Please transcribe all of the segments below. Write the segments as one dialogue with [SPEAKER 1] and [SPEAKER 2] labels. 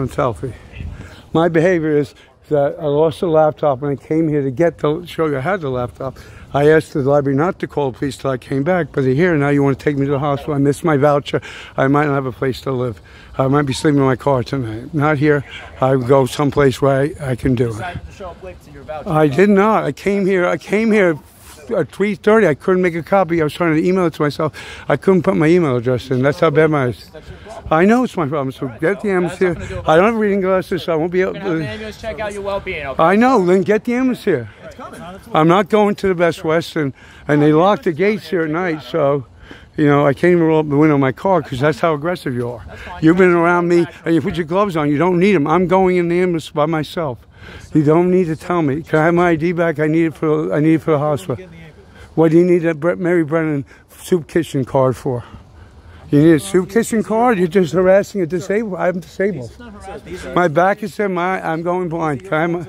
[SPEAKER 1] on selfie. My behavior is that I lost the laptop and I came here to get the show you I had the laptop. I asked the library not to call the police till I came back, but they're here now. You want to take me to the hospital? I missed my voucher. I might not have a place to live. I might be sleeping in my car tonight. Not here. I go someplace where I, I can do it.
[SPEAKER 2] decided to show up late to your voucher.
[SPEAKER 1] I did not. I came here. I came here at 3:30. I couldn't make a copy. I was trying to email it to myself. I couldn't put my email address in. That's how bad my.
[SPEAKER 2] That's your.
[SPEAKER 1] I know it's my problem. So get the ambulance here. I don't have reading glasses, so I won't be able
[SPEAKER 2] gonna have an ambulance check out your well-being. Okay.
[SPEAKER 1] I know. Then get the ambulance here. I'm not going to the Best Western, and they lock the gates here at night. So, you know, I can't even roll up the window of my car because that's how aggressive you are. You've been around me, and you put your gloves on. You don't need them. I'm going in the ambulance by myself. You don't need to tell me. Can I have my ID back? I need it for. I need it for the hospital. What do you need a Mary Brennan soup kitchen card for? You need a soup kitchen card? You're just harassing a disabled. I'm disabled. My back is there. My I'm going blind. Can I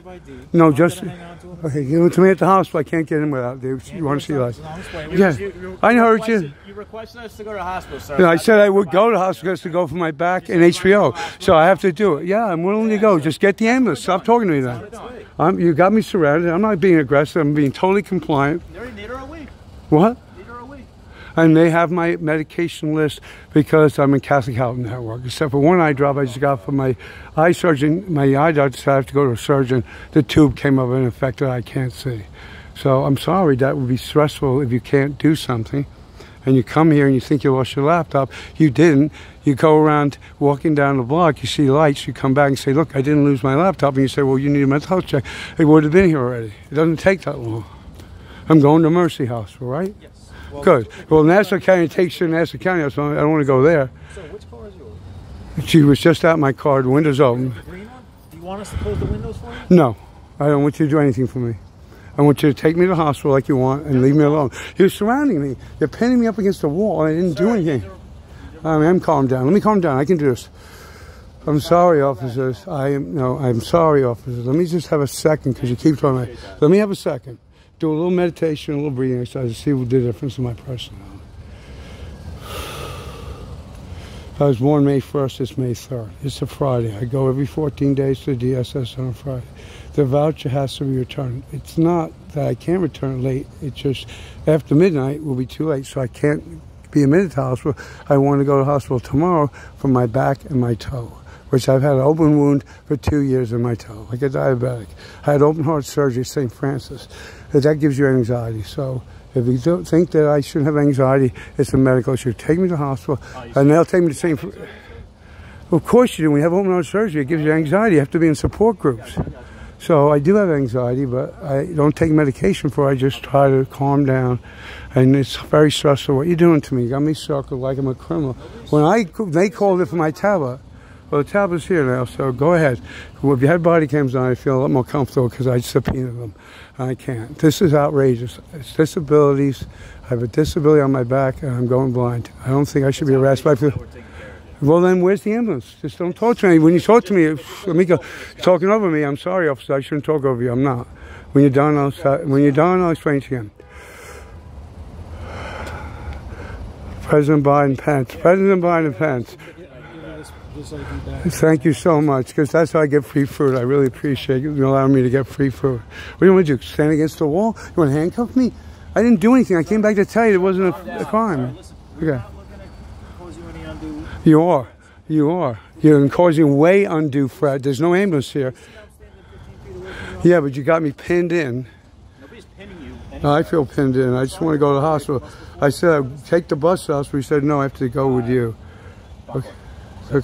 [SPEAKER 1] no, just okay. Give it to me at the hospital. I can't get in without. Dude. You want to see lights? Yeah, I heard you.
[SPEAKER 2] You requested us to go to the hospital, sir.
[SPEAKER 1] I said I would go to the hospital just to go for my back and HBO. So I have to do it. Yeah, I'm willing to go. Just get the ambulance. Stop talking to me then. I'm, you got me surrounded. I'm not being aggressive. I'm being totally compliant.
[SPEAKER 2] Neither are we.
[SPEAKER 1] What?
[SPEAKER 2] Neither are we.
[SPEAKER 1] and they have my medication list because I'm in Catholic Health Network. Except for one eye drop I just got from my eye surgeon. My eye doctor said I have to go to a surgeon. The tube came up and infected. I can't see. So I'm sorry. That would be stressful if you can't do something. And you come here and you think you lost your laptop. You didn't. You go around walking down the block, you see lights, you come back and say, Look, I didn't lose my laptop. And you say, Well, you need a mental health check. It would have been here already. It doesn't take that long. I'm going to Mercy Hospital, right?
[SPEAKER 2] Yes.
[SPEAKER 1] Good. Well, Nassau County takes you to Nassau County, so I don't want to go there.
[SPEAKER 2] So which car is yours?
[SPEAKER 1] She was just out my car, the windows open.
[SPEAKER 2] The green one? Do you want us to close the windows for you?
[SPEAKER 1] No, I don't want you to do anything for me. I want you to take me to the hospital like you want and leave me alone. You're surrounding me. You're pinning me up against the wall, I didn't do anything. I mean, I'm calm down. Let me calm down. I can do this. I'm sorry, officers. I am no. I'm sorry, officers. Let me just have a second because you keep talking. Let me have a second. Do a little meditation, a little breathing exercise to see what the difference in my personality. I was born May 1st, it's May 3rd. It's a Friday. I go every 14 days to the DSS on a Friday. The voucher has to be returned. It's not that I can't return it late. It's just after midnight will be too late, so I can't be admitted to the hospital. I want to go to the hospital tomorrow for my back and my toe, which I've had an open wound for two years in my toe, like a diabetic. I had open heart surgery St. Francis. That gives you anxiety. So if you don't think that I shouldn't have anxiety, it's a medical issue. Take me to the hospital, oh, and they'll take me to St. Fr- Of course you do. When you have open heart surgery, it gives you anxiety. You have to be in support groups. So I do have anxiety, but I don't take medication for it. I just try to calm down. And it's very stressful. What you're doing to me, you got me circled like I'm a criminal. When I they called it for my tablet, well, the tablet's here now, so go ahead. Well, if you had body cams on, I feel a lot more comfortable because I subpoenaed them. I can't. This is outrageous. It's disabilities. I have a disability on my back, and I'm going blind. I don't think I should be arrested by. Well, then where's the ambulance? Just don't talk to me. When you talk to me, let me go. You're talking over me. I'm sorry, officer. I shouldn't talk over you. I'm not. When you're done, I'll start, when you're done, I'll explain to you. President Biden Pence. President Biden Pence. Thank you so much, because that's how I get free food. I really appreciate you allowing me to get free food. What do you want to do? Stand against the wall? You want to handcuff me? I didn't do anything. I came back to tell you it wasn't a, a crime. Okay.
[SPEAKER 2] not looking to cause you any undue.
[SPEAKER 1] You are. You are. You're causing way undue threat. There's no ambulance here.
[SPEAKER 2] I'm standing 15 feet away from you.
[SPEAKER 1] Yeah, but you got me pinned in.
[SPEAKER 2] Nobody's pinning you.
[SPEAKER 1] No, I feel pinned in. I just want to go to the hospital. I said I'd take the bus to the hospital. He said no, I have to go with you.
[SPEAKER 2] Buckle.